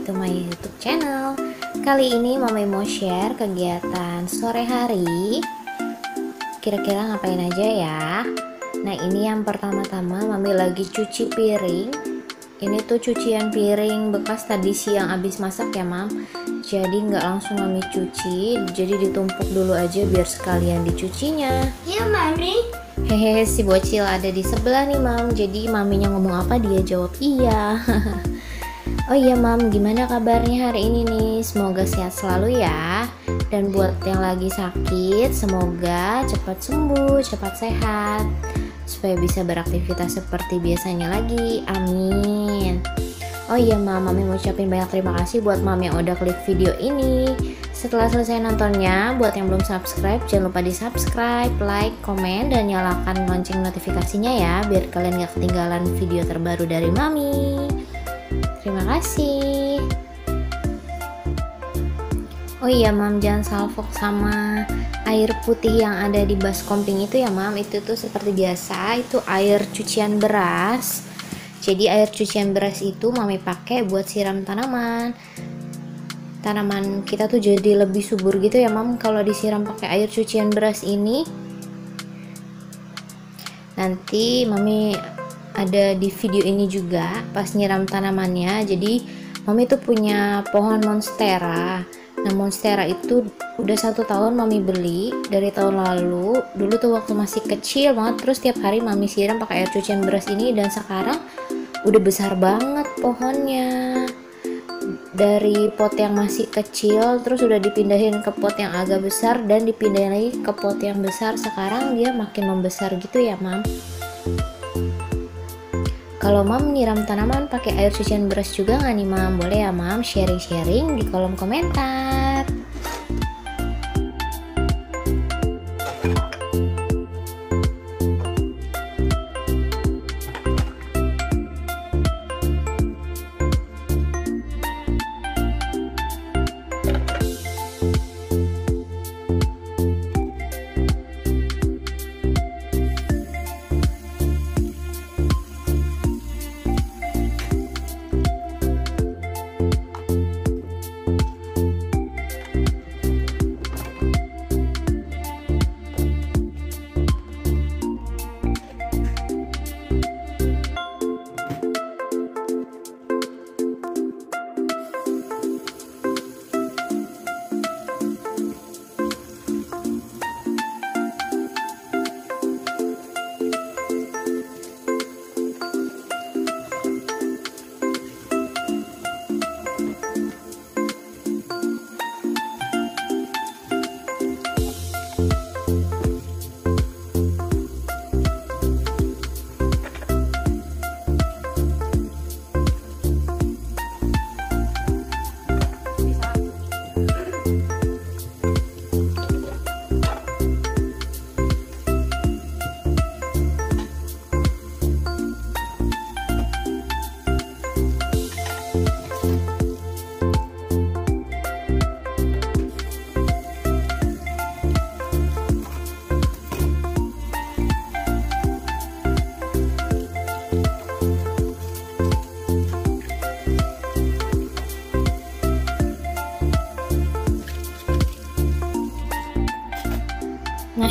back to my YouTube channel. Kali ini Mami mau share kegiatan sore hari. Kira-kira ngapain aja ya? Nah, ini yang pertama-tama Mami lagi cuci piring. Ini tuh cucian piring bekas tadi siang abis masak ya, Mam. Jadi nggak langsung Mami cuci, jadi ditumpuk dulu aja biar sekalian dicucinya. Ya, Mami. Hehehe si bocil ada di sebelah nih mam Jadi maminya ngomong apa dia jawab iya Oh iya mam. Gimana kabarnya hari ini nih? Semoga sehat selalu ya. Dan buat yang lagi sakit Semoga cepat sembuh cepat sehat. Supaya bisa beraktivitas seperti biasanya lagi. Amin. Oh iya mam. Mami mau ucapin banyak terima kasih buat mam yang udah klik video ini. Setelah selesai nontonnya, buat yang belum subscribe, jangan lupa di subscribe, like, komen, dan nyalakan lonceng notifikasinya ya, biar kalian gak ketinggalan video terbaru dari Mami. Terima kasih. Oh iya mam, jangan salfok sama air putih yang ada di baskom pink itu ya mam, itu tuh seperti biasa, itu air cucian beras. Jadi air cucian beras itu mami pakai buat siram tanaman tanaman kita tuh jadi lebih subur gitu ya mam kalau disiram pakai air cucian beras ini nanti mami ada di video ini juga pas nyiram tanamannya. Jadi mami tuh punya pohon monstera. Nah monstera itu udah satu tahun mami beli dari tahun lalu. Dulu tuh waktu masih kecil banget terus tiap hari mami siram pakai air cucian beras ini. Dan sekarang udah besar banget pohonnya. Dari pot yang masih kecil terus udah dipindahin ke pot yang agak besar dan dipindahin lagi ke pot yang besar. Sekarang dia makin membesar gitu ya mam kalau mam nyiram tanaman pakai air cucian beras juga nggak nih mam? Boleh ya mam? Sharing-sharing di kolom komentar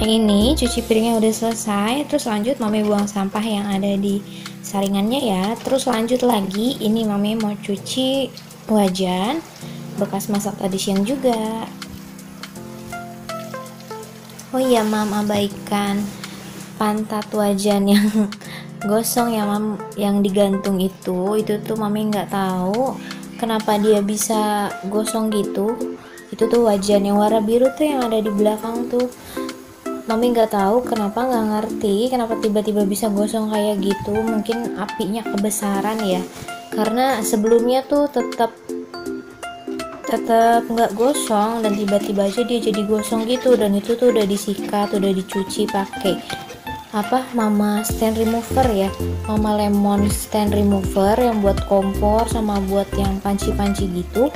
ini cuci piringnya udah selesai Terus lanjut mami buang sampah yang ada di saringannya ya. Terus lanjut lagi Ini mami mau cuci wajan Bekas masak tadi siang juga. Oh iya mam abaikan Pantat wajan yang gosong ya mam Yang digantung itu. Itu tuh mami nggak tahu Kenapa dia bisa gosong gitu. Itu tuh wajan yang warna biru tuh yang ada di belakang tuh Mami nggak tahu kenapa nggak ngerti kenapa tiba-tiba bisa gosong kayak gitu. Mungkin apinya kebesaran ya. Karena sebelumnya tuh tetap tetap nggak gosong dan tiba-tiba aja dia jadi gosong gitu. Dan itu tuh udah disikat udah dicuci pakai apa mama stand remover ya. Mama lemon stand remover yang buat kompor sama buat yang panci-panci gitu.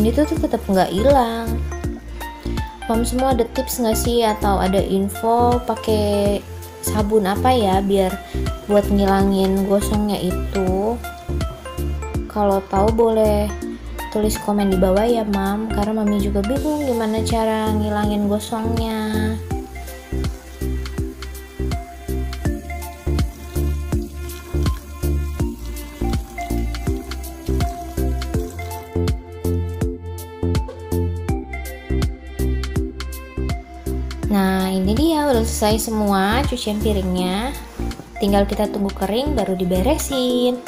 Dan itu tuh tetap nggak hilang Mam semua ada tips nggak sih atau ada info pakai sabun apa ya biar buat ngilangin gosongnya itu Kalau tahu boleh tulis komen di bawah ya, Mam. Karena Mami juga bingung gimana cara ngilangin gosongnya. Nah ini dia udah selesai semua cucian piringnya. Tinggal kita tunggu kering baru diberesin.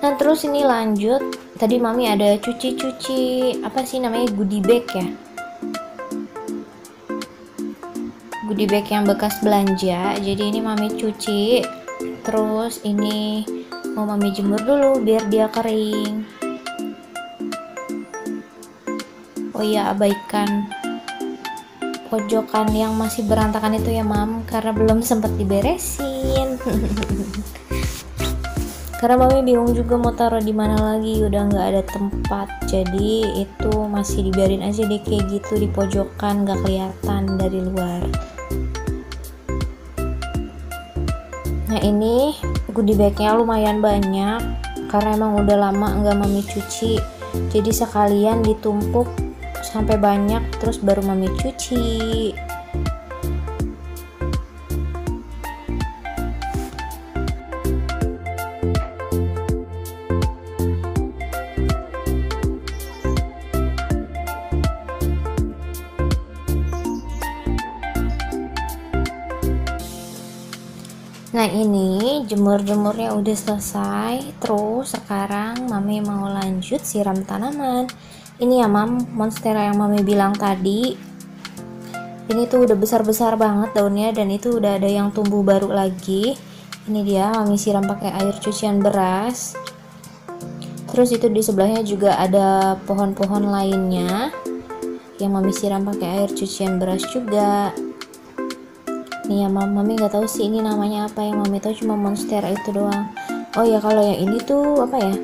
Nah terus ini lanjut. Tadi mami ada cuci-cuci Apa sih namanya goodie bag ya? Goodie bag yang bekas belanja. Jadi ini mami cuci. Terus ini mau mami jemur dulu biar dia kering. Oh iya abaikan pojokan yang masih berantakan itu ya mam karena belum sempat diberesin. Karena mami bingung juga mau taruh di mana lagi udah nggak ada tempat. Jadi itu masih dibiarin aja deh kayak gitu di pojokan nggak kelihatan dari luar. Nah ini goodie bagnya lumayan banyak karena emang udah lama nggak mami cuci. Jadi sekalian ditumpuk sampai banyak terus baru mami cuci. Nah ini jemur-jemurnya udah selesai Terus sekarang mami mau lanjut siram tanaman ini ya mam monstera yang mami bilang tadi. Ini tuh udah besar-besar banget daunnya dan itu udah ada yang tumbuh baru lagi. Ini dia mami siram pakai air cucian beras. Terus itu di sebelahnya juga ada pohon-pohon lainnya yang mami siram pakai air cucian beras juga. Nih ya mam mami nggak tahu sih ini namanya apa yang mami tahu cuma monstera itu doang. Oh ya kalau yang ini tuh apa ya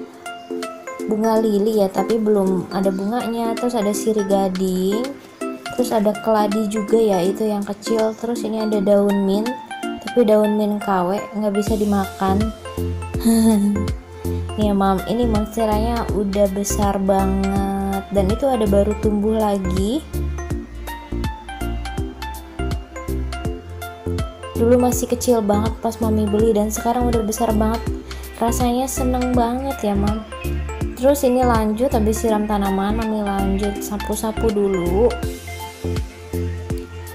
bunga lili ya tapi belum ada bunganya. Terus ada sirih gading terus ada keladi juga ya itu yang kecil. Terus ini ada daun mint tapi daun mint KW nggak bisa dimakan. Nih ya mam ini monsteranya udah besar banget. Dan itu ada baru tumbuh lagi. Dulu masih kecil banget pas mami beli dan sekarang udah besar banget. Rasanya seneng banget ya mam terus ini lanjut habis siram tanaman mami lanjut sapu-sapu dulu.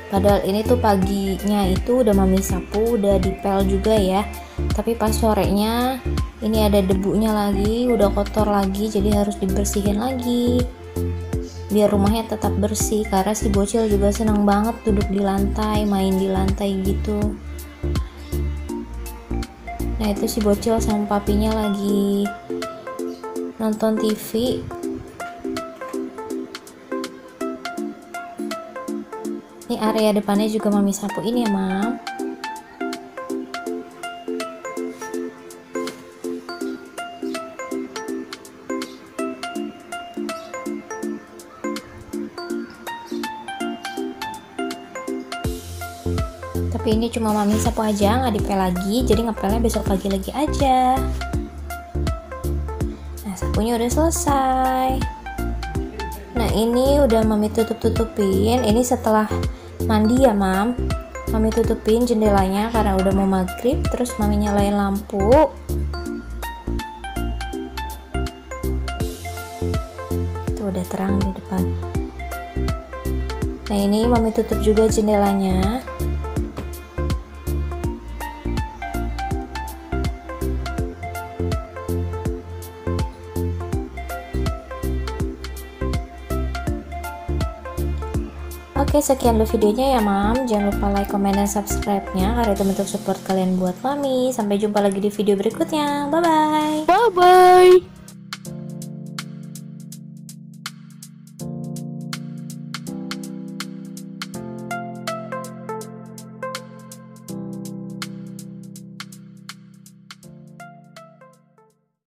Padahal ini tuh paginya itu udah mami sapu udah dipel juga ya. Tapi pas sorenya ini ada debunya lagi udah kotor lagi jadi harus dibersihin lagi. Biar rumahnya tetap bersih karena si bocil juga senang banget duduk di lantai main di lantai gitu. Nah itu si bocil sama papinya lagi nonton TV ini area depannya juga mami sapu ini ya mam. Tapi ini cuma mami sapu aja nggak dipel lagi jadi ngepelnya besok pagi lagi aja sapunya udah selesai. Nah ini udah mami tutup-tutupin. Ini setelah mandi ya mam. Mami tutupin jendelanya karena udah mau maghrib terus mami nyalain lampu. Itu udah terang di depan. Nah ini mami tutup juga jendelanya Oke sekian dulu videonya ya mam. Jangan lupa like, comment, dan subscribe-nya. Karena itu bentuk support kalian buat mami. Sampai jumpa lagi di video berikutnya. Bye-bye. Bye-bye